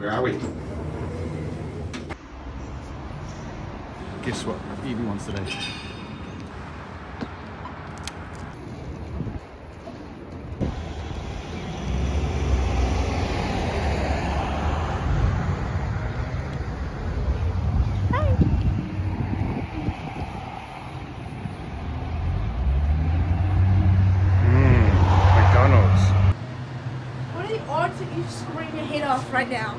Where are we? Guess what Evie wants today? McDonald's. What are you scream your head off right now?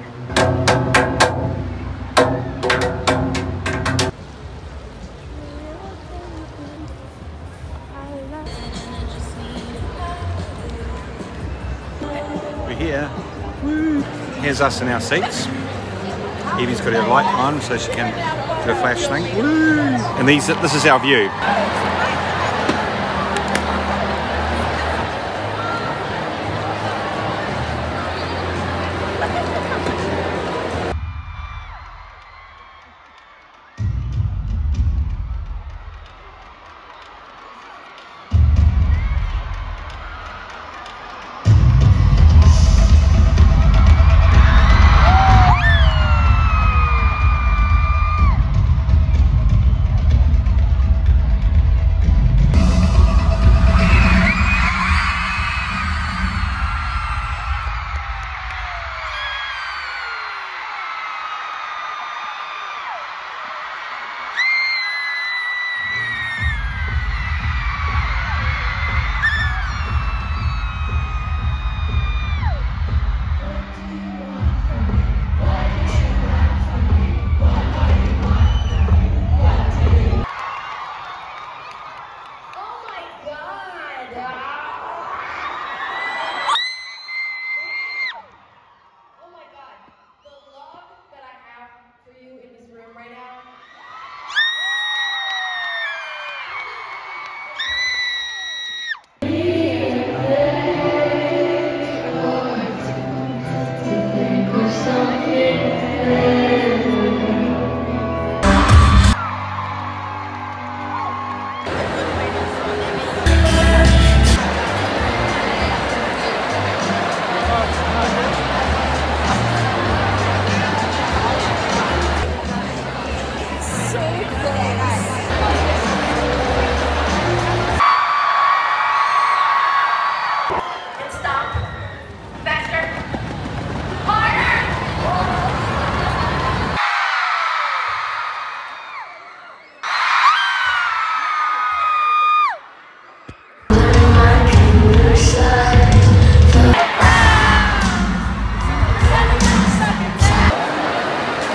We're here. Here's us in our seats. Evie's got her light on so she can do a flash thing. And these, this is our view.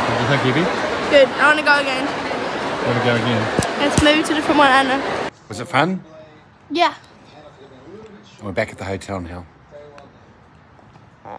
What do you think, Evie? Good. I want to go again. Want to go again? Let's move to a different one, Anna. Was it fun? Yeah. We're back at the hotel now. Oh,